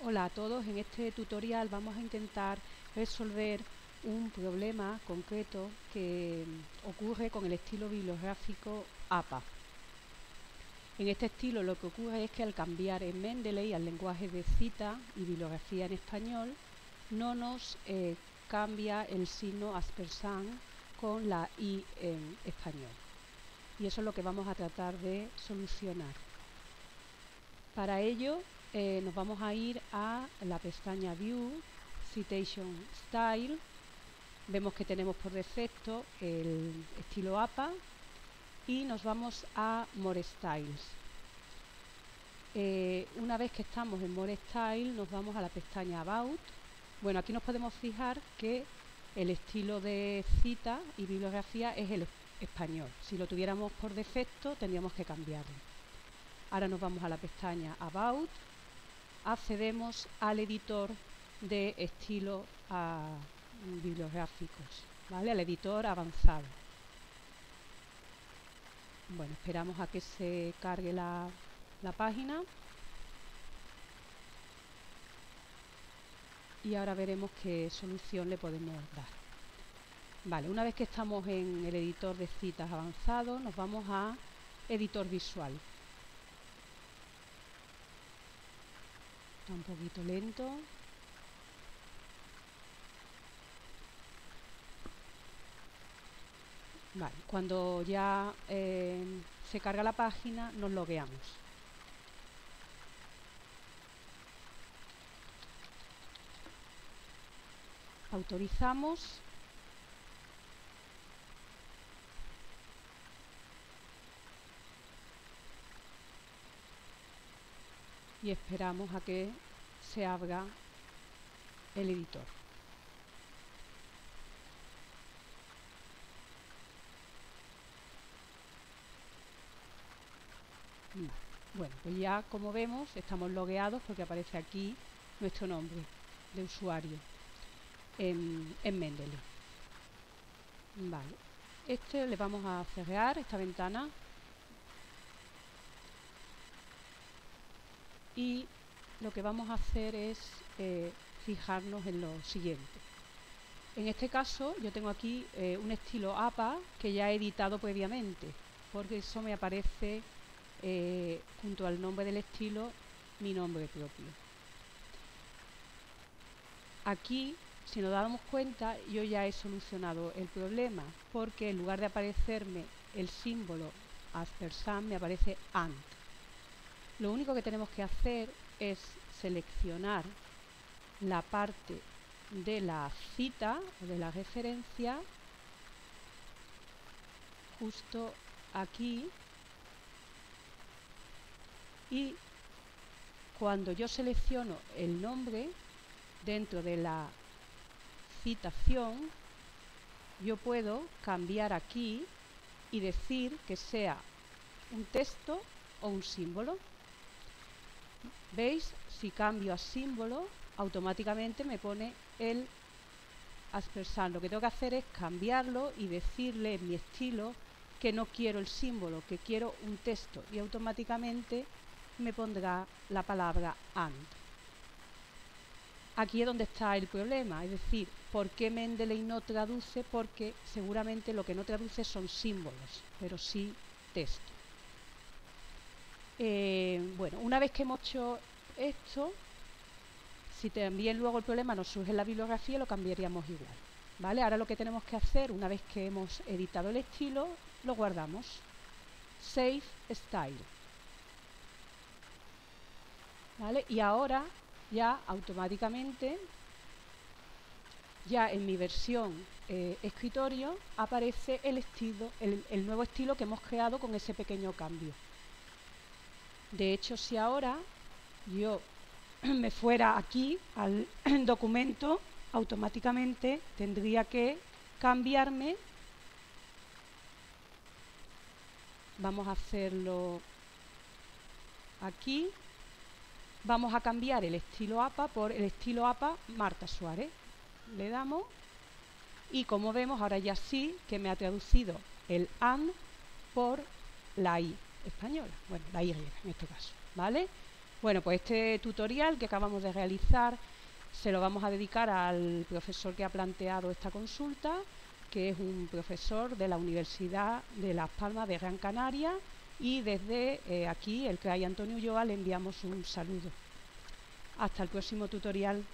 Hola a todos, en este tutorial vamos a intentar resolver un problema concreto que ocurre con el estilo bibliográfico APA. En este estilo lo que ocurre es que al cambiar en Mendeley al lenguaje de cita y bibliografía en español, no nos eh, cambia el signo aspersant con la I en español. Y eso es lo que vamos a tratar de solucionar. Para ello eh, nos vamos a ir a la pestaña View, Citation Style. Vemos que tenemos por defecto el estilo APA y nos vamos a More Styles. Eh, una vez que estamos en More Style nos vamos a la pestaña About. Bueno, aquí nos podemos fijar que el estilo de cita y bibliografía es el español. Si lo tuviéramos por defecto tendríamos que cambiarlo. Ahora nos vamos a la pestaña About accedemos al editor de estilo ah, bibliográficos, ¿vale? al editor avanzado. Bueno, esperamos a que se cargue la, la página. Y ahora veremos qué solución le podemos dar. Vale, una vez que estamos en el editor de citas avanzado, nos vamos a editor visual. Un poquito lento. Vale, cuando ya eh, se carga la página nos logueamos. Autorizamos y esperamos a que se abra el editor. Bueno, pues ya como vemos estamos logueados porque aparece aquí nuestro nombre de usuario en, en Mendeley. Vale, este le vamos a cerrar esta ventana y lo que vamos a hacer es eh, fijarnos en lo siguiente. En este caso yo tengo aquí eh, un estilo APA que ya he editado previamente, porque eso me aparece eh, junto al nombre del estilo mi nombre propio. Aquí, si nos damos cuenta, yo ya he solucionado el problema, porque en lugar de aparecerme el símbolo aspersam me aparece ANT. Lo único que tenemos que hacer es seleccionar la parte de la cita o de la referencia justo aquí. Y cuando yo selecciono el nombre dentro de la citación yo puedo cambiar aquí y decir que sea un texto o un símbolo ¿Veis? Si cambio a símbolo, automáticamente me pone el aspersant. Lo que tengo que hacer es cambiarlo y decirle en mi estilo que no quiero el símbolo, que quiero un texto y automáticamente me pondrá la palabra and. Aquí es donde está el problema, es decir, ¿por qué Mendeley no traduce? Porque seguramente lo que no traduce son símbolos, pero sí texto. Eh, bueno, una vez que hemos hecho esto, si también luego el problema nos surge en la bibliografía, lo cambiaríamos igual. ¿Vale? Ahora lo que tenemos que hacer, una vez que hemos editado el estilo, lo guardamos. Save Style. ¿Vale? Y ahora ya automáticamente, ya en mi versión eh, escritorio, aparece el, estilo, el nuevo estilo que hemos creado con ese pequeño cambio. De hecho, si ahora yo me fuera aquí al documento, automáticamente tendría que cambiarme. Vamos a hacerlo aquí. Vamos a cambiar el estilo APA por el estilo APA Marta Suárez. Le damos y como vemos ahora ya sí que me ha traducido el AN por la I española. Bueno, la Y en este caso, ¿vale? Bueno, pues este tutorial que acabamos de realizar se lo vamos a dedicar al profesor que ha planteado esta consulta, que es un profesor de la Universidad de Las Palmas de Gran Canaria y desde eh, aquí, el CRAI Antonio Ulloa, le enviamos un saludo. Hasta el próximo tutorial.